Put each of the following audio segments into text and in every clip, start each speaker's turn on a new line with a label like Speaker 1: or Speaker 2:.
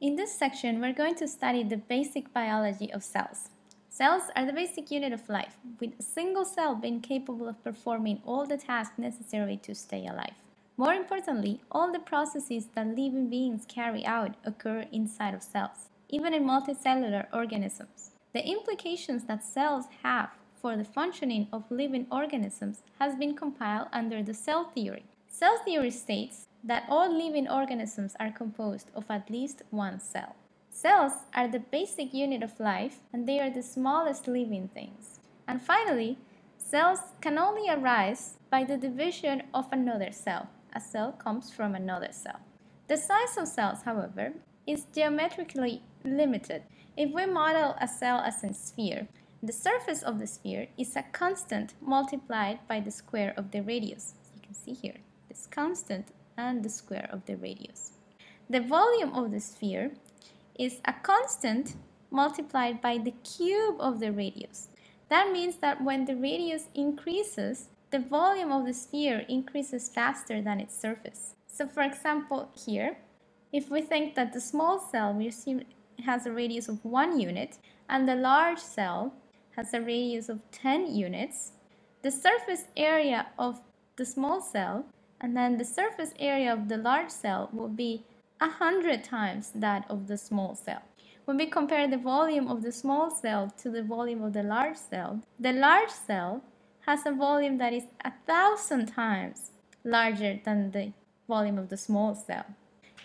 Speaker 1: In this section, we're going to study the basic biology of cells. Cells are the basic unit of life, with a single cell being capable of performing all the tasks necessary to stay alive. More importantly, all the processes that living beings carry out occur inside of cells, even in multicellular organisms. The implications that cells have for the functioning of living organisms has been compiled under the cell theory. Cell theory states that all living organisms are composed of at least one cell. Cells are the basic unit of life and they are the smallest living things. And finally, cells can only arise by the division of another cell. A cell comes from another cell. The size of cells, however, is geometrically limited. If we model a cell as a sphere, the surface of the sphere is a constant multiplied by the square of the radius. you can see here, this constant and the square of the radius. The volume of the sphere is a constant multiplied by the cube of the radius. That means that when the radius increases, the volume of the sphere increases faster than its surface. So for example, here, if we think that the small cell we assume has a radius of 1 unit and the large cell has a radius of 10 units, the surface area of the small cell and then the surface area of the large cell will be 100 times that of the small cell. When we compare the volume of the small cell to the volume of the large cell, the large cell has a volume that is a thousand times larger than the volume of the small cell.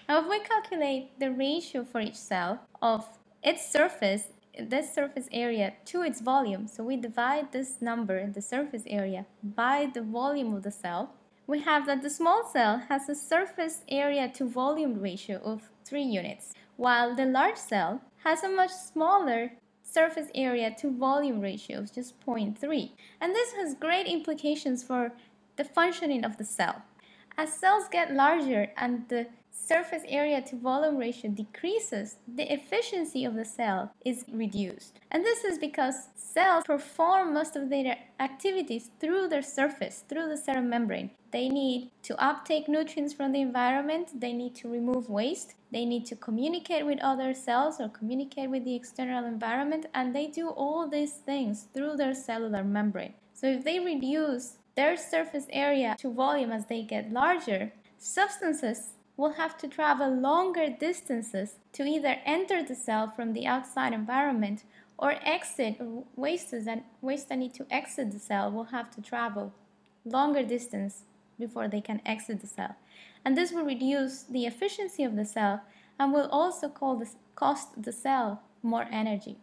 Speaker 1: Now if we calculate the ratio for each cell of its surface, this surface area to its volume, so we divide this number, the surface area, by the volume of the cell, we have that the small cell has a surface area to volume ratio of 3 units, while the large cell has a much smaller surface area to volume ratio of just 0.3. And this has great implications for the functioning of the cell. As cells get larger and the surface area to volume ratio decreases, the efficiency of the cell is reduced. And this is because cells perform most of their activities through their surface, through the cell membrane. They need to uptake nutrients from the environment, they need to remove waste, they need to communicate with other cells or communicate with the external environment, and they do all these things through their cellular membrane. So if they reduce their surface area to volume as they get larger, substances will have to travel longer distances to either enter the cell from the outside environment or exit wastes and waste that need to exit the cell will have to travel longer distance before they can exit the cell. And this will reduce the efficiency of the cell and will also cost the cell more energy.